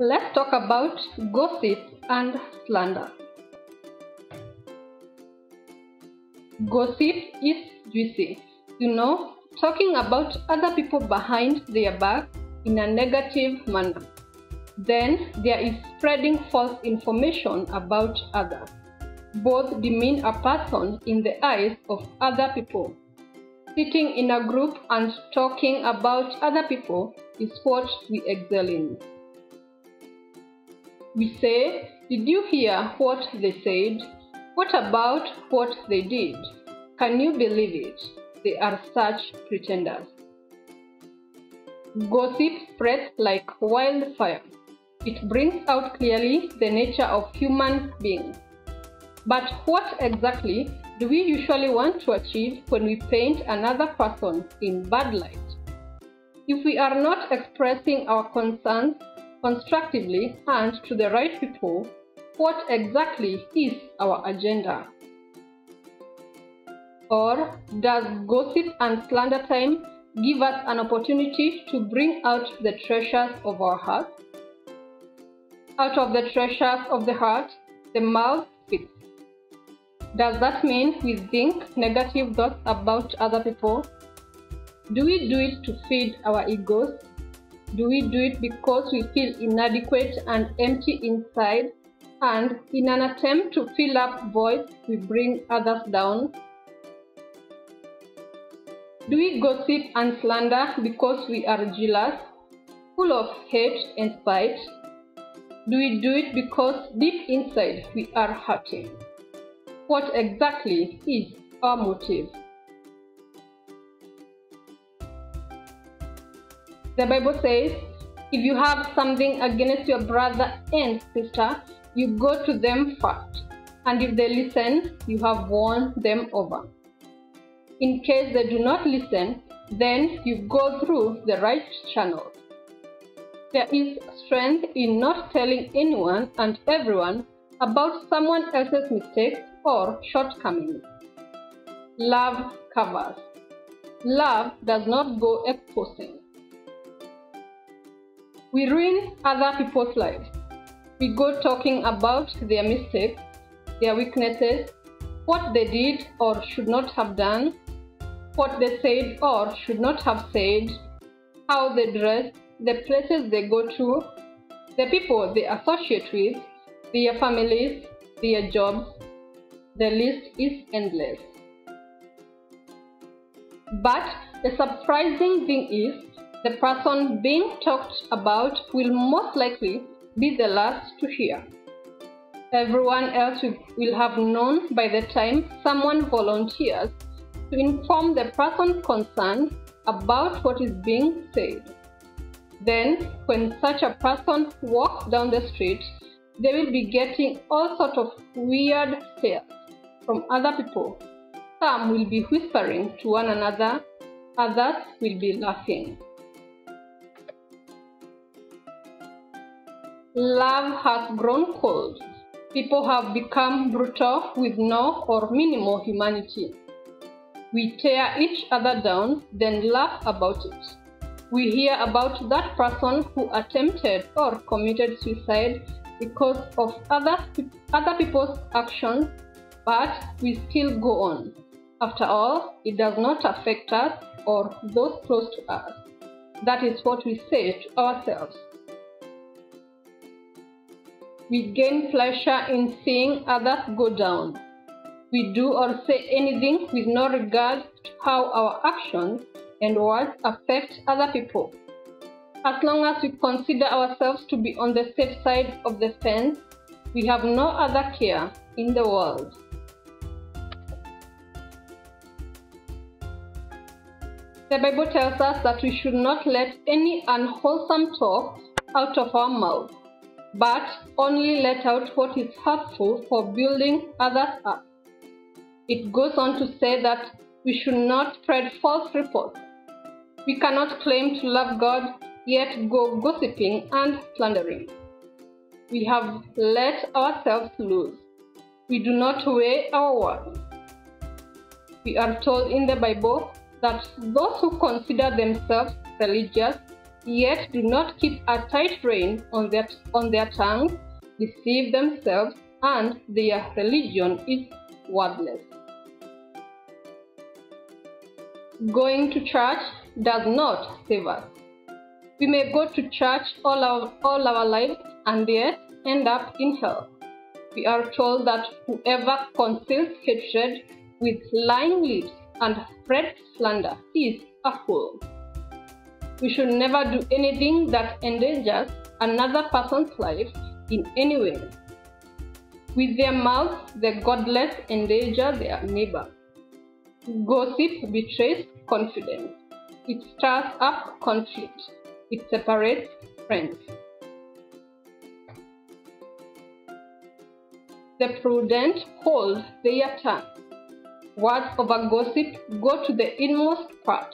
Let's talk about gossip and slander. Gossip is juicy. You know, talking about other people behind their back in a negative manner. Then there is spreading false information about others. Both demean a person in the eyes of other people. Sitting in a group and talking about other people is what we excel in. We say, Did you hear what they said? What about what they did? Can you believe it? They are such pretenders. Gossip spreads like wildfire. It brings out clearly the nature of human beings. But what exactly do we usually want to achieve when we paint another person in bad light? If we are not expressing our concerns constructively and to the right people, what exactly is our agenda? Or does gossip and slander time give us an opportunity to bring out the treasures of our heart? Out of the treasures of the heart, the mouth speaks. Does that mean we think negative thoughts about other people? Do we do it to feed our egos? Do we do it because we feel inadequate and empty inside? And in an attempt to fill up voids, we bring others down? Do we gossip and slander because we are jealous, full of hate and spite? Do we do it because deep inside we are hurting? What exactly is our motive? The Bible says, if you have something against your brother and sister, you go to them first, and if they listen, you have won them over. In case they do not listen, then you go through the right channels. There is strength in not telling anyone and everyone about someone else's mistakes or shortcomings. Love covers. Love does not go exposing. We ruin other people's lives. We go talking about their mistakes, their weaknesses, what they did or should not have done, what they said or should not have said, how they dress, the places they go to, the people they associate with, their families, their jobs. The list is endless. But the surprising thing is, the person being talked about will most likely be the last to hear. Everyone else will have known by the time someone volunteers to inform the person concerned about what is being said. Then, when such a person walks down the street, they will be getting all sorts of weird stares from other people. Some will be whispering to one another, others will be laughing. Love has grown cold. People have become brutal with no or minimal humanity. We tear each other down, then laugh about it. We hear about that person who attempted or committed suicide because of other, other people's actions, but we still go on. After all, it does not affect us or those close to us. That is what we say to ourselves. We gain pleasure in seeing others go down. We do or say anything with no regard to how our actions and words affect other people. As long as we consider ourselves to be on the safe side of the fence, we have no other care in the world. The Bible tells us that we should not let any unwholesome talk out of our mouth, but only let out what is helpful for building others up. It goes on to say that we should not spread false reports. We cannot claim to love God yet go gossiping and slandering. We have let ourselves loose. We do not weigh our words. We are told in the Bible that those who consider themselves religious yet do not keep a tight rein on their, on their tongues, deceive themselves, and their religion is worthless. Going to church does not save us. We may go to church all our, all our lives and yet end up in hell. We are told that whoever conceals hatred with lying lips and spreads slander is a fool. We should never do anything that endangers another person's life in any way. With their mouths, the godless endanger their neighbor. Gossip betrays confidence. It stirs up conflict. It separates friends. The prudent hold their tongue. Words of a gossip go to the inmost part.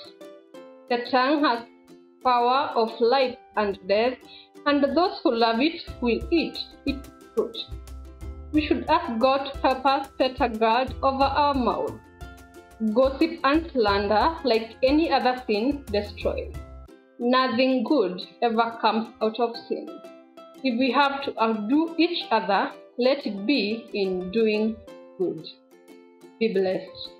The tongue has power of life and death, and those who love it will eat its fruit. We should ask God to help us set a guard over our mouth. Gossip and slander, like any other sin, destroy. Nothing good ever comes out of sin. If we have to outdo each other, let it be in doing good. Be blessed.